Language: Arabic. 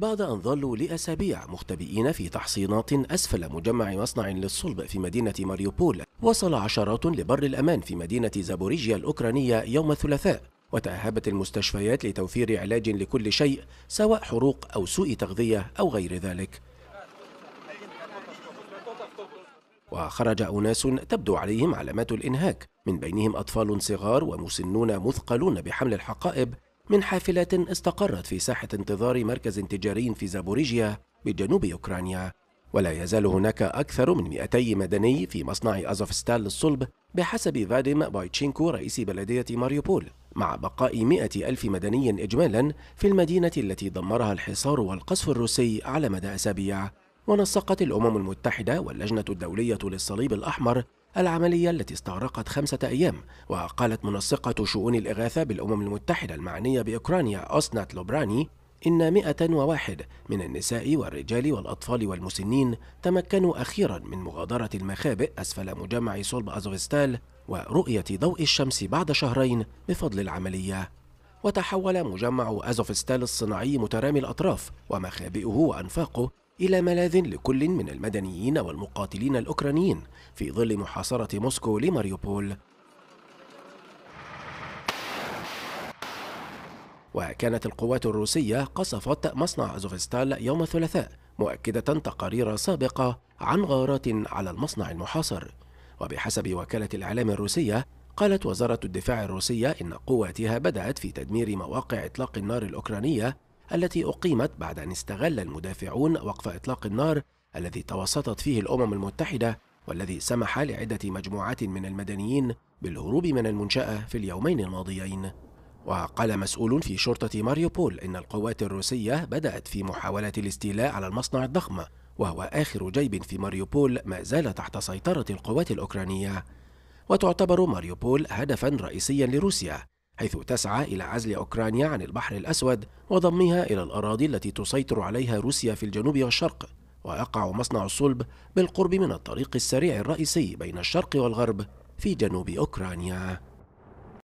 بعد أن ظلوا لأسابيع مختبئين في تحصينات أسفل مجمع مصنع للصلب في مدينة ماريوبول وصل عشرات لبر الأمان في مدينة زابوريجيا الأوكرانية يوم الثلاثاء. وتأهبت المستشفيات لتوفير علاج لكل شيء سواء حروق أو سوء تغذية أو غير ذلك. وخرج أناس تبدو عليهم علامات الإنهاك. من بينهم أطفال صغار ومسنون مثقلون بحمل الحقائب من حافلات استقرت في ساحة انتظار مركز تجاري في زابوريجيا بجنوب أوكرانيا. ولا يزال هناك أكثر من 200 مدني في مصنع أزوفستال للصلب بحسب فاديم بايتشينكو رئيس بلدية ماريوبول مع بقاء 100 ألف مدني إجمالا في المدينة التي دمرها الحصار والقصف الروسي على مدى أسابيع. ونسقت الأمم المتحدة واللجنة الدولية للصليب الأحمر العملية التي استغرقت خمسة أيام وقالت منسقة شؤون الإغاثة بالأمم المتحدة المعنية بأوكرانيا أوسنات لوبراني إن 101 من النساء والرجال والأطفال والمسنين تمكنوا أخيرا من مغادرة المخابئ أسفل مجمع صلب أزوفستال ورؤية ضوء الشمس بعد شهرين بفضل العملية. وتحول مجمع أزوفستال الصناعي مترامي الأطراف ومخابئه وأنفاقه إلى ملاذ لكل من المدنيين والمقاتلين الأوكرانيين في ظل محاصرة موسكو لماريوبول. وكانت القوات الروسية قصفت مصنع أزوفستال يوم الثلاثاء مؤكدة تقارير سابقة عن غارات على المصنع المحاصر. وبحسب وكالة الإعلام الروسية قالت وزارة الدفاع الروسية إن قواتها بدأت في تدمير مواقع إطلاق النار الأوكرانية التي أقيمت بعد أن استغل المدافعون وقف إطلاق النار الذي توسطت فيه الأمم المتحدة والذي سمح لعدة مجموعات من المدنيين بالهروب من المنشأة في اليومين الماضيين. وقال مسؤول في شرطة ماريوبول إن القوات الروسية بدأت في محاولة الاستيلاء على المصنع الضخم وهو آخر جيب في ماريوبول ما زال تحت سيطرة القوات الأوكرانية. وتعتبر ماريوبول هدفا رئيسيا لروسيا. حيث تسعى إلى عزل أوكرانيا عن البحر الأسود وضمها إلى الأراضي التي تسيطر عليها روسيا في الجنوب والشرق ويقع مصنع الصلب بالقرب من الطريق السريع الرئيسي بين الشرق والغرب في جنوب أوكرانيا.